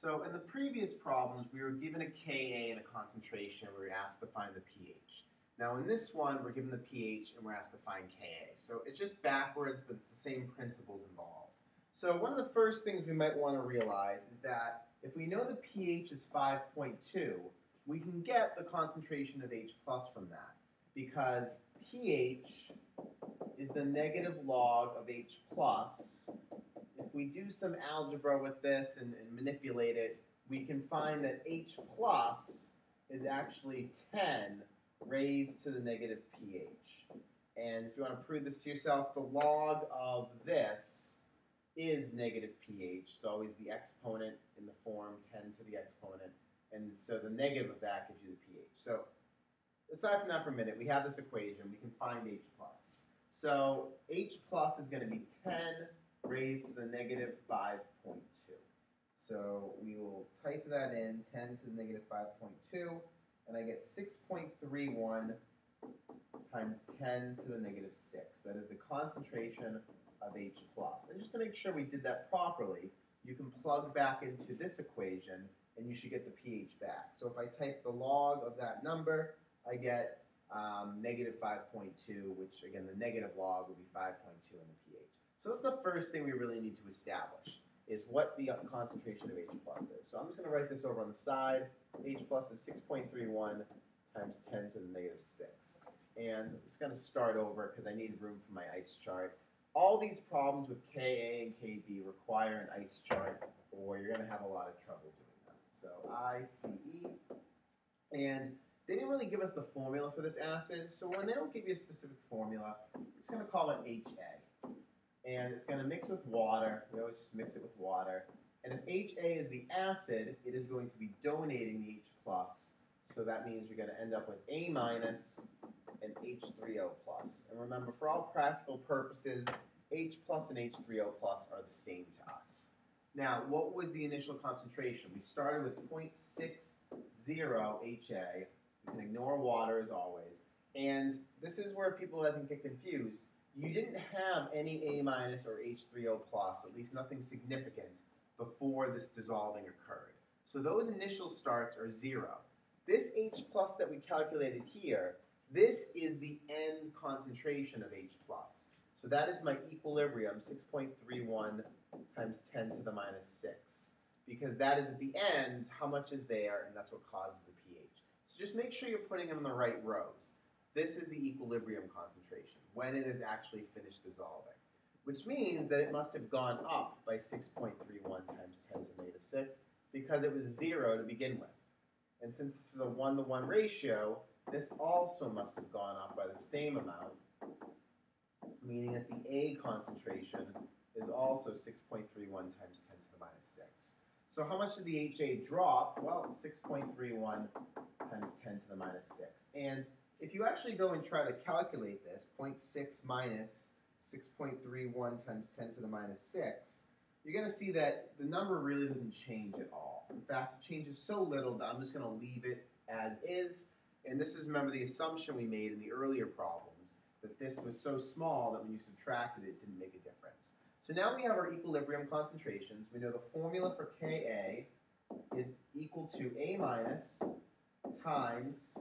So in the previous problems, we were given a Ka and a concentration, and we were asked to find the pH. Now in this one, we're given the pH and we're asked to find Ka. So it's just backwards, but it's the same principles involved. So one of the first things we might want to realize is that if we know the pH is 5.2, we can get the concentration of H plus from that because pH is the negative log of H plus if we do some algebra with this and, and, manipulate it, we can find that h plus is actually 10 raised to the negative pH. And if you want to prove this to yourself, the log of this is negative pH. It's always the exponent in the form 10 to the exponent. And so the negative of that gives you the pH. So aside from that for a minute, we have this equation. We can find H plus. So H plus is going to be 10 raised to the negative 5.2. So we will type that in, 10 to the negative 5.2, and I get 6.31 times 10 to the negative 6. That is the concentration of H+. plus. And just to make sure we did that properly, you can plug back into this equation, and you should get the pH back. So if I type the log of that number, I get um, negative 5.2, which again, the negative log would be 5.2 in the pH. So that's the first thing we really need to establish, is what the concentration of H plus is. So I'm just going to write this over on the side. H plus is 6.31 times 10 to the negative 6. And I'm just going to start over because I need room for my ice chart. All these problems with Ka and Kb require an ice chart or you're going to have a lot of trouble doing them. So ICE. And they didn't really give us the formula for this acid, so when they don't give you a specific formula, we're just going to call it HA and it's going to mix with water. We always just mix it with water. And if HA is the acid, it is going to be donating the H+, plus. so that means you're going to end up with A minus and H3O+. plus. And remember, for all practical purposes, H plus and H3O plus are the same to us. Now, what was the initial concentration? We started with 0.60 HA. You can ignore water as always. And this is where people, I think, get confused you didn't have any A minus or H3O plus, at least nothing significant, before this dissolving occurred. So those initial starts are zero. This H plus that we calculated here, this is the end concentration of H plus. So that is my equilibrium, 6.31 times 10 to the minus 6. Because that is at the end, how much is there, and that's what causes the pH. So just make sure you're putting them in the right rows. This is the equilibrium concentration, when it is actually finished dissolving, which means that it must have gone up by 6.31 times 10 to the negative 6 because it was 0 to begin with. And since this is a one-to-one ratio, this also must have gone up by the same amount, meaning that the A concentration is also 6.31 times 10 to the minus 6. So how much did the HA drop? Well, 6.31 times 10 to the minus 6. And if you actually go and try to calculate this, 0.6 minus 6.31 times 10 to the minus 6, you're going to see that the number really doesn't change at all. In fact, it changes so little that I'm just going to leave it as is. And this is, remember, the assumption we made in the earlier problems, that this was so small that when you subtracted it, it didn't make a difference. So now we have our equilibrium concentrations. We know the formula for Ka is equal to A minus times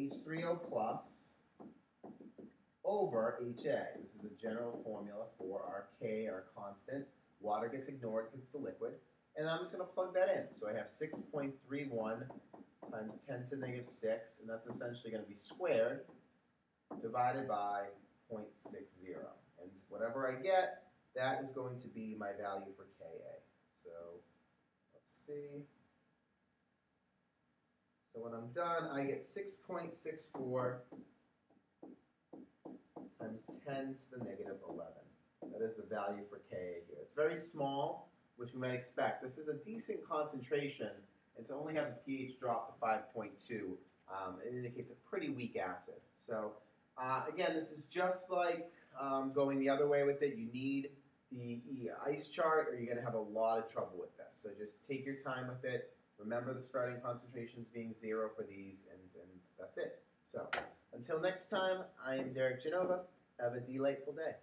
H3O plus over HA. This is the general formula for our K, our constant. Water gets ignored because it's a liquid. And I'm just going to plug that in. So I have 6.31 times 10 to the negative 6, and that's essentially going to be squared divided by 0.60. And whatever I get, that is going to be my value for Ka. So let's see. So when I'm done, I get 6.64 times 10 to the negative 11. That is the value for Ka here. It's very small, which we might expect. This is a decent concentration, and to only have the pH drop to 5.2, um, it indicates a pretty weak acid. So uh, again, this is just like um, going the other way with it. You need the ice chart, or you're going to have a lot of trouble with this. So just take your time with it. Remember the starting concentrations being zero for these, and, and that's it. So until next time, I am Derek Genova. Have a delightful day.